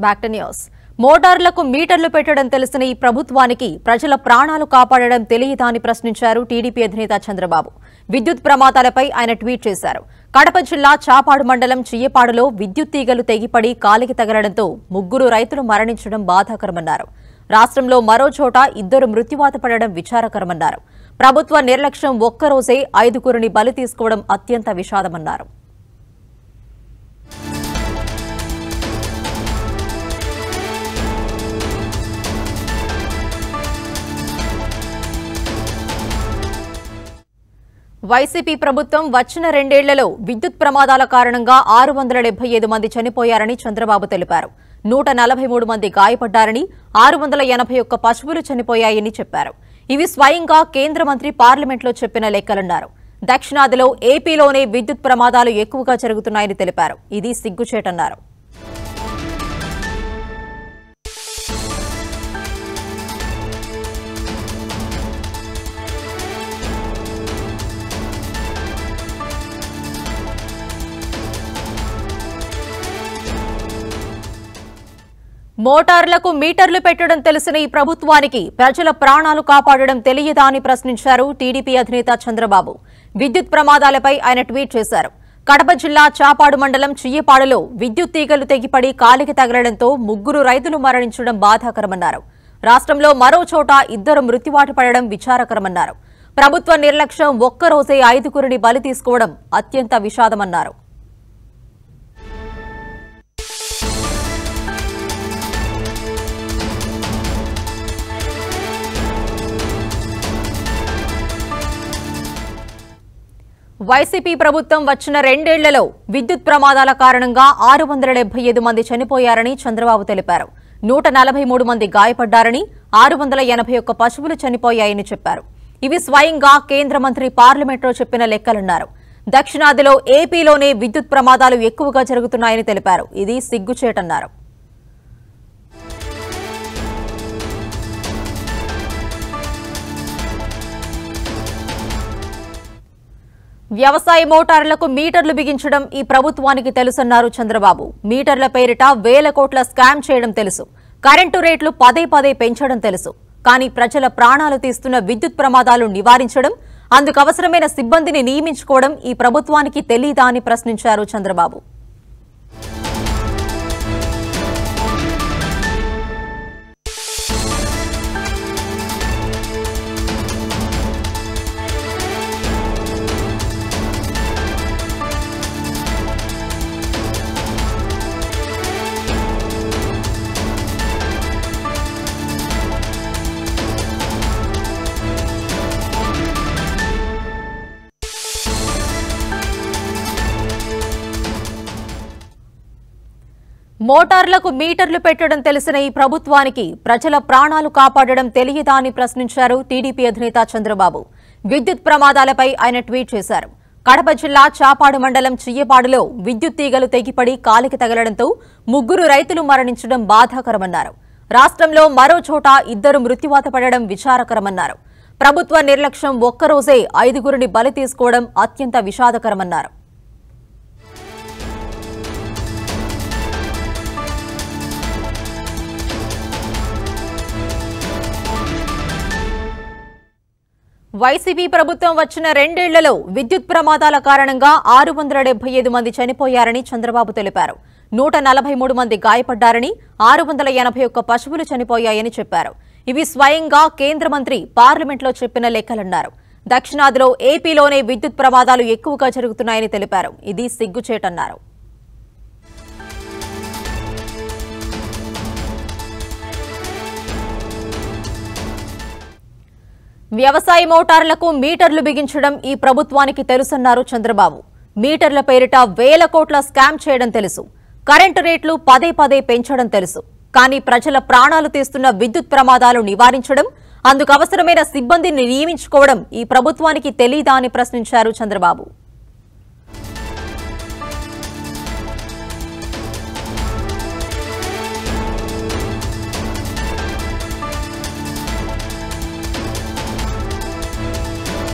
Back to news మోటార్లకు మీటర్లు పెట్టడం తెలిసిన ఈ ప్రభుత్వానికి ప్రజల ప్రాణాలు కాపాడడం తెలియదా అని ప్రశ్నించారు టీడీపీ అధినేత చంద్రబాబు. విద్యుత్ ప్రమాదాలపై ఆయన ట్వీట్ చేశారు. కడప జిల్లా చాపాడు మండలం చియ్యపాడులో విద్యుత్ తీగలు తెగిపడి కాలికి తగలడంతో ముగ్గురు రైతులు మరణించడం బాధాకరమన్నారు. రాష్ట్రంలో మరో చోట ఇద్దరు మృత్యువాత పడడం విచారకరమన్నారు. ప్రభుత్వ నిర్లక్ష్యం ఒక్కరోజే ఐదుగురిని బలి తీసుకోవడం అత్యంత విషాదమన్నారు. వైసీపీ ప్రభుత్వం వచ్చిన రెండేళ్ళలో విద్యుత్ ప్రమాదాల కారణంగా ఆరు వందల డెబ్బై ఐదు మంది చనిపోయారని చంద్రబాబు తెలిపారు. నూట నలభై మూడు మంది గాయపడ్డారని ఆరు వందల ఎనభై ఒక్క పశువులు చనిపోయాయని చెప్పారు. ఇవి స్వయంగా కేంద్ర మంత్రి పార్లమెంట్లో చెప్పిన లెక్కలన్నారు. దక్షిణాదిలో ఏపీలోనే విద్యుత్ ప్రమాదాలు ఎక్కువగా జరుగుతున్నాయని తెలిపారు. ఇది సిగ్గుచేటన్నారు. మోటార్లకు మీటర్లు పెట్టడం తెలిసిన ఈ ప్రభుత్వానికి ప్రజల ప్రాణాలు కాపాడడం తెలియదా అని ప్రశ్నించారు టీడీపీ అధినేత చంద్రబాబు. విద్యుత్ ప్రమాదాలపై ఆయన ట్వీట్ చేశారు. కడప జిల్లా చాపాడు మండలం చియ్యపాడులో విద్యుత్ తీగలు తెగిపడి కాలికి తగలడంతో ముగ్గురు రైతులు మరణించడం బాధాకరమన్నారు. రాష్ట్రంలో మరో చోట ఇద్దరు మృత్యువాటు పడడం విచారకరమన్నారు. ప్రభుత్వ నిర్లక్ష్యం ఒక్కరోజే ఐదుగురిని బలి తీసుకోవడం అత్యంత విషాదమన్నారు. వైసీపీ ప్రభుత్వం వచ్చిన రెండేళ్ళలో విద్యుత్ ప్రమాదాల కారణంగా ఆరు వందల డెబ్బై ఐదు మంది చనిపోయారని చంద్రబాబు తెలిపారు. నూట నలభై మూడు మంది గాయపడ్డారని ఆరు వందల ఎనభై ఒక్క పశువులు చనిపోయాయని చెప్పారు. ఇవి స్వయంగా కేంద్ర మంత్రి పార్లమెంట్లో చెప్పిన లెక్కలున్నారు. దక్షిణాదిలో ఏపీలోనే విద్యుత్ ప్రమాదాలు ఎక్కువగా జరుగుతున్నాయని తెలిపారు. ఇది సిగ్గుచేటన్నారు. వ్యవసాయ మోటార్లకు మీటర్లు బిగించడం ఈ ప్రభుత్వానికి తెలుసన్నారు చంద్రబాబు. మీటర్ల పేరిట వేల కోట్ల స్కామ్ చేయడం తెలుసు. కరెంటు రేట్లు పదే పదే పెంచడం తెలుసు. కానీ ప్రజల ప్రాణాలు తీస్తున్న విద్యుత్ ప్రమాదాలు నివారించడం అందుకు అవసరమైన సిబ్బందిని నియమించుకోవడం ఈ ప్రభుత్వానికి తెలీదా అని ప్రశ్నించారు చంద్రబాబు. మోటార్లకు మీటర్లు పెట్టడం తెలిసిన ఈ ప్రభుత్వానికి ప్రజల ప్రాణాలు కాపాడడం తెలియదా అని ప్రశ్నించారు టీడీపీ అధినేత చంద్రబాబు. విద్యుత్ ప్రమాదాలపై ఆయన ట్వీట్ చేశారు. కడప జిల్లా చాపాడు మండలం చియ్యపాడులో విద్యుత్ తీగలు తెగిపడి కాలికి తగలడంతో ముగ్గురు రైతులు మరణించడం బాధాకరమన్నారు. రాష్ట్రంలో మరో చోట ఇద్దరు మృత్యువాత పడడం విచారకరమన్నారు. ప్రభుత్వ నిర్లక్ష్యం ఒక్కరోజే ఐదుగురిని బలి తీసుకోవడం అత్యంత విషాదకరమన్నారు. వైసీపీ ప్రభుత్వం వచ్చిన రెండేళ్ళలో విద్యుత్ ప్రమాదాల కారణంగా ఆరు వందల డెబ్బై ఐదు మంది చనిపోయారని చంద్రబాబు తెలిపారు. నూట నలభై మూడు మంది గాయపడ్డారని ఆరు వందల ఎనభై ఒక్క పశువులు చనిపోయాయని చెప్పారు. ఇవి స్వయంగా కేంద్ర మంత్రి పార్లమెంట్లో చెప్పిన లెక్కలన్నారు. దక్షిణాదిలో ఏపీలోనే విద్యుత్ ప్రమాదాలు ఎక్కువగా జరుగుతున్నాయని తెలిపారు. ఇది సిగ్గుచేటన్నారు. వ్యవసాయ మోటార్లకు మీటర్లు బిగించడం ఈ ప్రభుత్వానికి తెలుసన్నారు చంద్రబాబు. మీటర్ల పేరిట వేల కోట్ల స్కామ్ చేయడం తెలుసు. కరెంటు రేట్లు పదే పదే పెంచడం తెలుసు. కానీ ప్రజల ప్రాణాలు తీస్తున్న విద్యుత్ ప్రమాదాలు నివారించడం అందుకు అవసరమైన సిబ్బందిని నియమించుకోవడం ఈ ప్రభుత్వానికి తెలీదా అని ప్రశ్నించారు చంద్రబాబు.